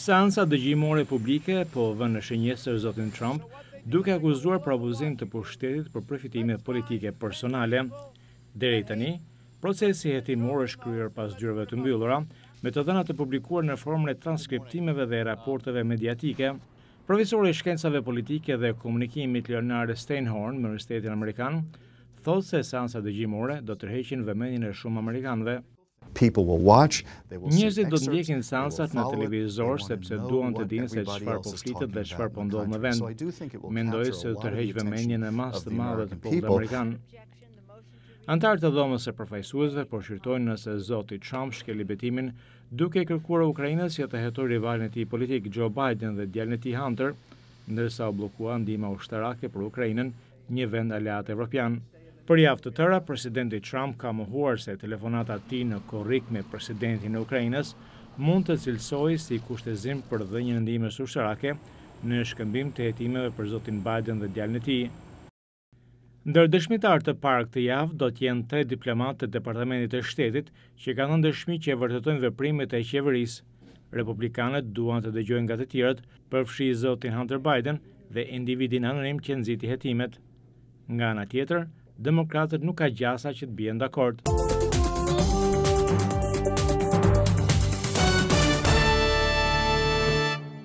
Seanca dëgjimore publike po vënë në shënjestër zotin Trump, duke akuzuar për abuzim të pushtetit për përfitime politike personale. Deri tani, procesi hetimor është kryer pas dyerve të mbyllura, me të dhëna të publikuar në formën e transkriptimeve dhe raporteve mediatike. Profesori i Shkencave Politike dhe Komunikimit Leonard Steinhorn me Universitetin Amerikan thotë se seancat dëgjimore do tërheqin vëmendjen e shumë amerikanëve. People will watch, they will see excerpts, they will follow. Njerëzit do të ndjekin seancat në televizor sepse duan të dinë se çfarë po flitet dhe çfarë po ndodh në vend. Mendoj se do të tërheqë vëmendjen e masë të madhe të popullit amerikan. Anëtarë të Dhomës së Përfaqësuesve po shqyrtojnë nëse zoti Trump shkeli betimin duke i kërkuar Ukrainës që të hetojë rivalin e tij politik Joe Biden dhe djalin e tij Hunter, ndërsa u bllokua ndihma ushtarake për Ukrainën, një vend aleat evropian. Për javë të tëra, presidenti Trump ka mohuar se telefonata e tij në korrik me presidentin e Ukrainës mund të cilësohej si kushtëzim për dhënien e ndihmës ushtarake në shkëmbim të hetimeve për zotin Biden dhe djalin e tij. Ndër dëshmitarë të parë këtë javë do të jenë tre diplomatë të Departamentit të Shtetit që kanë dhënë dëshmi që e vërtetojnë veprimet e qeverisë. Republikanët duan të dëgjojnë nga të tjerët, përfshirë zotin Hunter Biden dhe individin anonim që nxiti hetimet. Nga ana tjetër, demokratët nuk ka gjasa që të bien dakord.